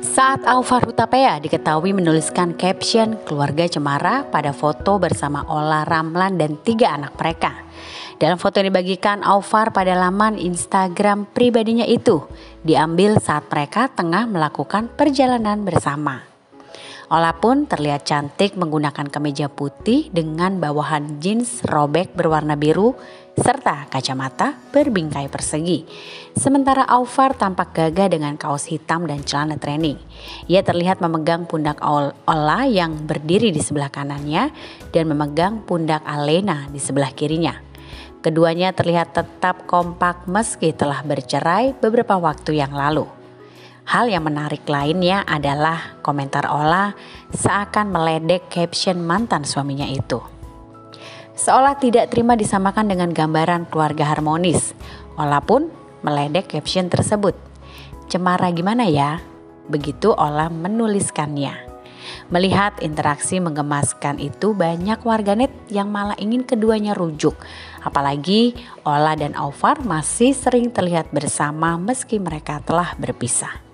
Saat Alvar Hutapea diketahui menuliskan caption keluarga Cemara pada foto bersama Ola Ramlan dan tiga anak mereka. Dalam foto yang dibagikan Alvar pada laman Instagram pribadinya itu diambil saat mereka tengah melakukan perjalanan bersama. Ola pun terlihat cantik menggunakan kemeja putih dengan bawahan jeans robek berwarna biru serta kacamata berbingkai persegi. Sementara Aufar tampak gagah dengan kaos hitam dan celana training. Ia terlihat memegang pundak Ola yang berdiri di sebelah kanannya dan memegang pundak Alena di sebelah kirinya. Keduanya terlihat tetap kompak meski telah bercerai beberapa waktu yang lalu. Hal yang menarik lainnya adalah komentar Ola seakan meledek caption mantan suaminya itu. Seolah tidak terima disamakan dengan gambaran keluarga harmonis. Ola pun meledek caption tersebut. Cemara gimana ya? Begitu Ola menuliskannya. Melihat interaksi menggemaskan itu banyak warganet yang malah ingin keduanya rujuk. Apalagi Ola dan Aufar masih sering terlihat bersama meski mereka telah berpisah.